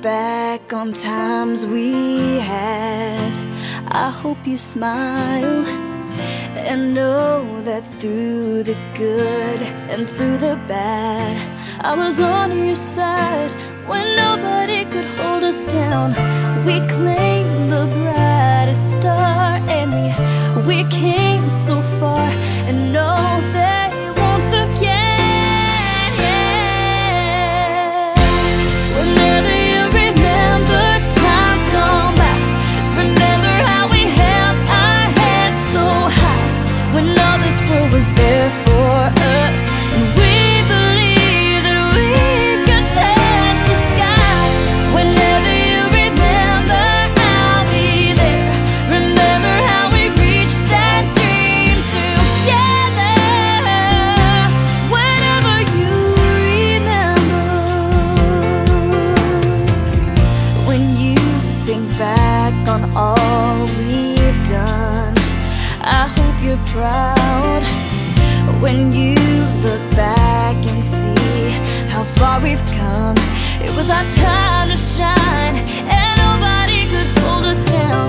back on times we had, I hope you smile and know that through the good and through the bad, I was on your side when nobody could hold us down. We claimed the brightest star and we, we came so far and know proud. When you look back and see how far we've come, it was our time to shine, and nobody could hold us down.